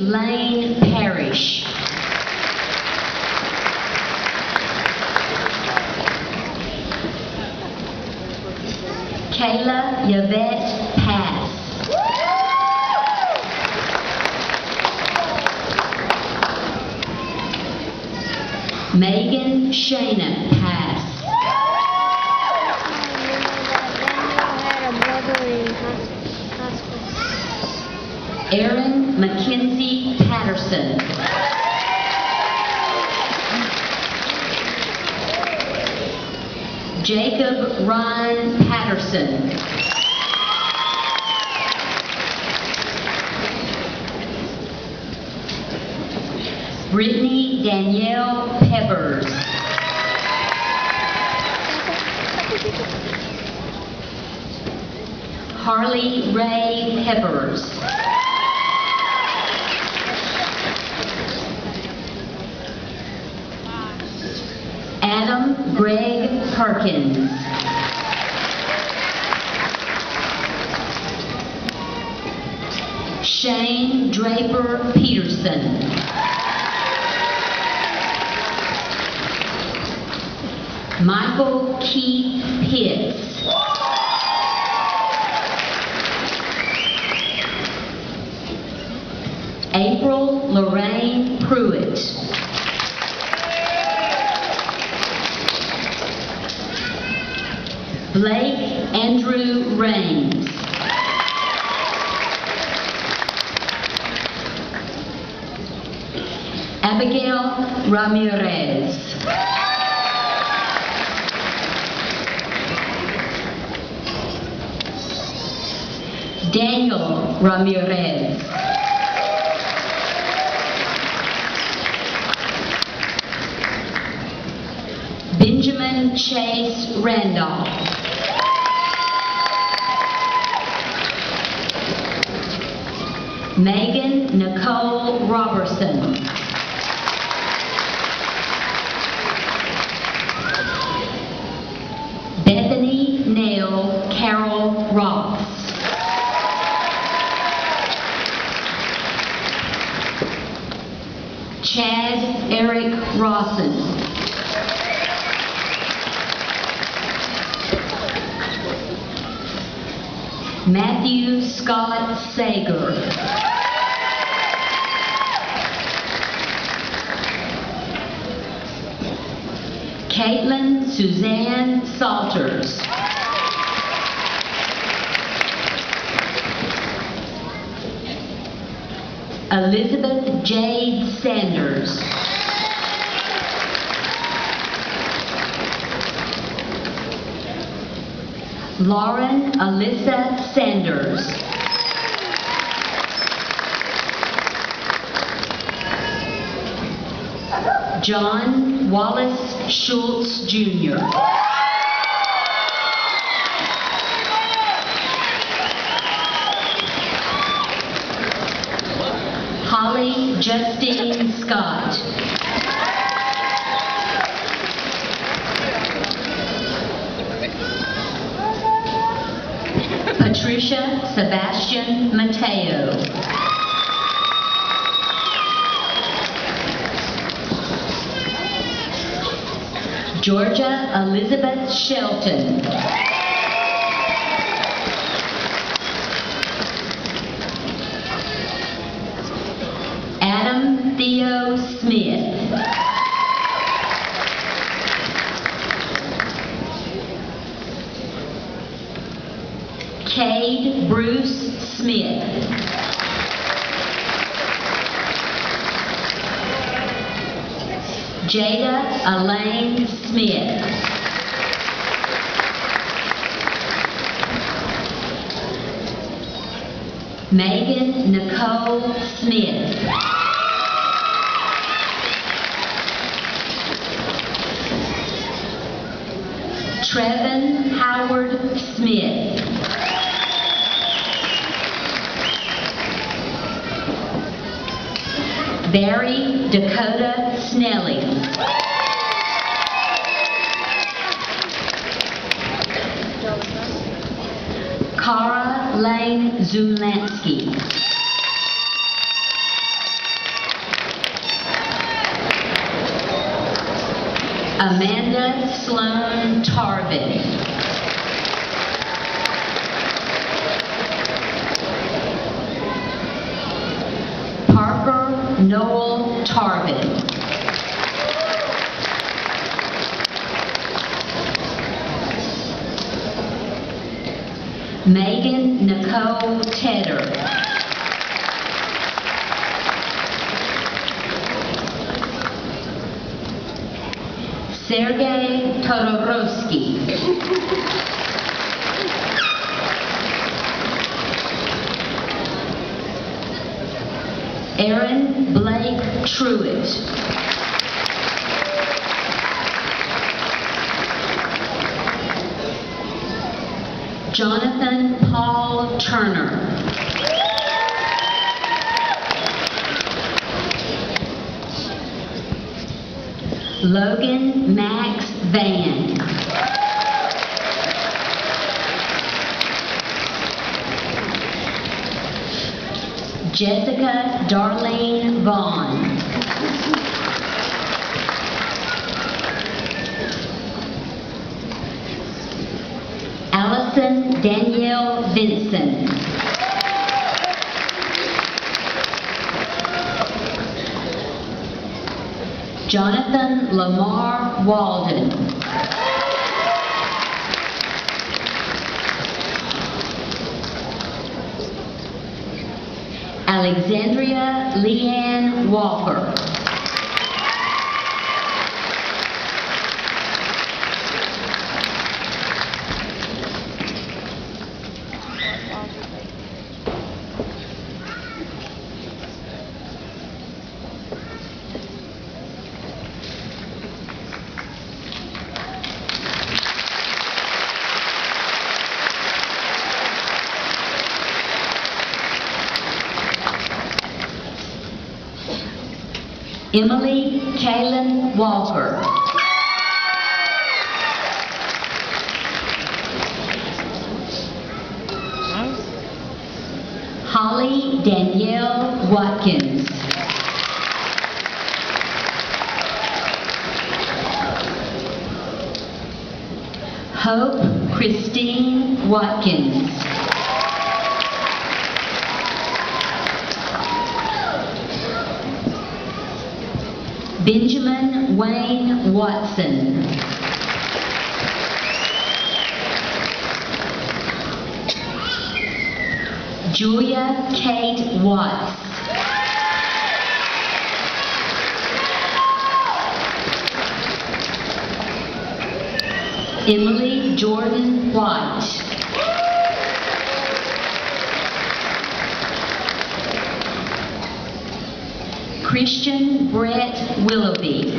Lane Parrish. Kayla Yvette Pass. Megan Shana Pass. had Mackenzie Patterson. Jacob Ryan Patterson. Brittany Danielle Peppers. Harley Ray Peppers. Adam Greg Perkins. Shane Draper Peterson. Michael Keith Pitts. April Lorraine Pruitt. Blake Andrew Raines. Abigail Ramirez. Daniel Ramirez. Benjamin Chase Randolph. Megan Nicole Robertson. Bethany Nail Carol Ross. Chad Eric Rawson. Matthew Scott Sager. Caitlin Suzanne Salters. Elizabeth Jade Sanders. Lauren Alyssa Sanders. John Wallace Schultz Jr. Holly Justine Scott. Patricia Sebastian Mateo. Georgia Elizabeth Shelton. Adam Theo Smith. Cade Bruce Smith. Jada Elaine Smith. Megan Nicole Smith. Trevin Howard Smith. Barry Dakota Snelling. Cara Lane Zulansky. Amanda Sloan Tarvin. Tarvin. Megan Nicole Tedder. Sergey Todorovsky. Aaron Blake Truitt. Jonathan Paul Turner. Logan Max Van. Jessica Darlene Vaughn. Allison Danielle Vinson. Jonathan Lamar Walden. Alexandria Leanne Walker. Emily Kaylin Walker. Holly Danielle Watkins. Hope Christine Watkins. Benjamin Wayne Watson. Julia Kate Watts. Emily Jordan White. Christian Brett Willoughby.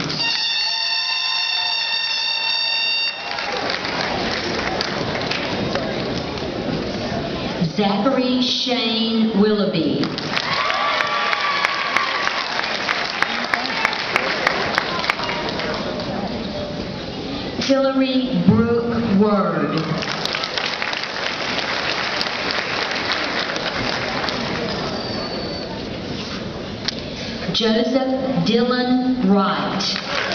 Zachary Shane Willoughby. Hillary Brooke Word. Joseph Dylan Wright.